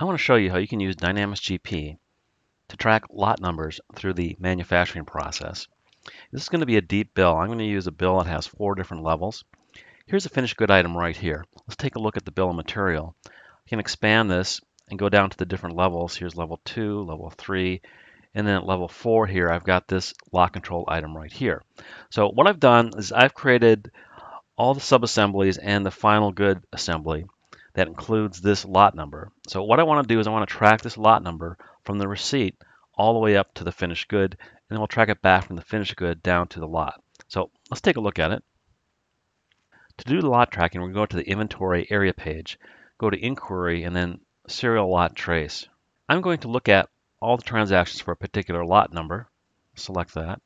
I want to show you how you can use Dynamics GP to track lot numbers through the manufacturing process. This is going to be a deep bill. I'm going to use a bill that has four different levels. Here's a finished good item right here. Let's take a look at the bill of material. I can expand this and go down to the different levels. Here's level 2, level 3, and then at level 4 here I've got this lot control item right here. So what I've done is I've created all the subassemblies and the final good assembly that includes this lot number. So what I want to do is I want to track this lot number from the receipt all the way up to the finished good, and then we'll track it back from the finished good down to the lot. So let's take a look at it. To do the lot tracking, we're going to go to the inventory area page, go to inquiry, and then serial lot trace. I'm going to look at all the transactions for a particular lot number. Select that.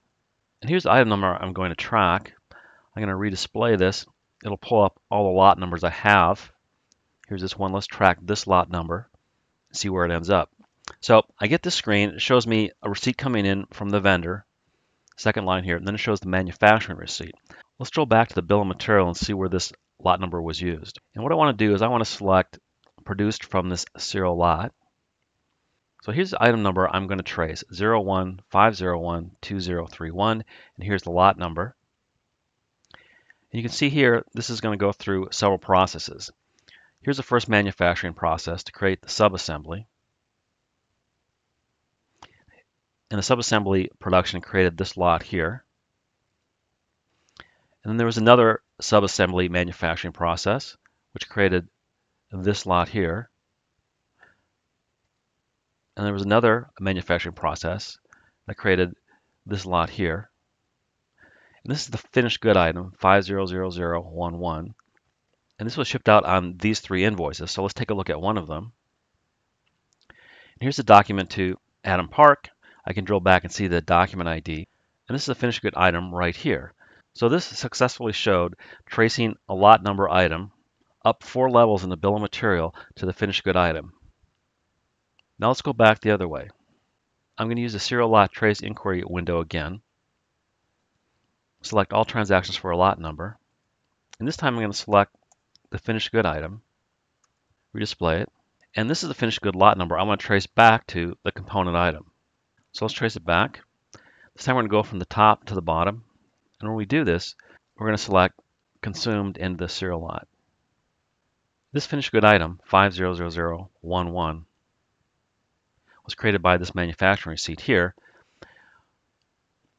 And here's the item number I'm going to track. I'm going to redisplay this. It'll pull up all the lot numbers I have Here's this one. Let's track this lot number, see where it ends up. So I get this screen. It shows me a receipt coming in from the vendor. Second line here. And then it shows the manufacturing receipt. Let's drill back to the bill of material and see where this lot number was used. And what I want to do is I want to select produced from this serial lot. So here's the item number I'm going to trace 015012031 and here's the lot number. And you can see here this is going to go through several processes. Here's the first manufacturing process to create the subassembly. And the subassembly production created this lot here. And then there was another subassembly manufacturing process, which created this lot here. And there was another manufacturing process that created this lot here. And this is the finished good item, 500011. And this was shipped out on these three invoices. So let's take a look at one of them. And here's the document to Adam Park. I can drill back and see the document ID. And this is a finished good item right here. So this successfully showed tracing a lot number item up four levels in the bill of material to the finished good item. Now let's go back the other way. I'm going to use the serial lot trace inquiry window again. Select all transactions for a lot number. And this time I'm going to select the finished good item, redisplay it, and this is the finished good lot number I want to trace back to the component item. So let's trace it back. This time we're going to go from the top to the bottom, and when we do this, we're going to select consumed in the serial lot. This finished good item, 500011, was created by this manufacturing receipt here,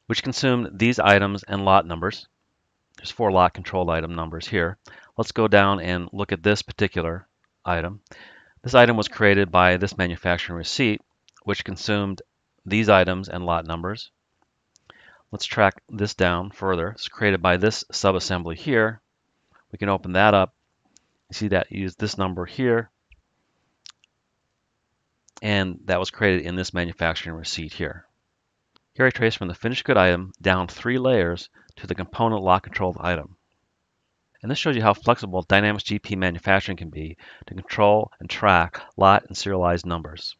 which consumed these items and lot numbers. There's four lot controlled item numbers here. Let's go down and look at this particular item. This item was created by this manufacturing receipt, which consumed these items and lot numbers. Let's track this down further. It's created by this subassembly here. We can open that up. You see that use this number here. And that was created in this manufacturing receipt here. Here I trace from the finished good item down three layers to the component lot controlled item. And this shows you how flexible Dynamics GP manufacturing can be to control and track lot and serialized numbers.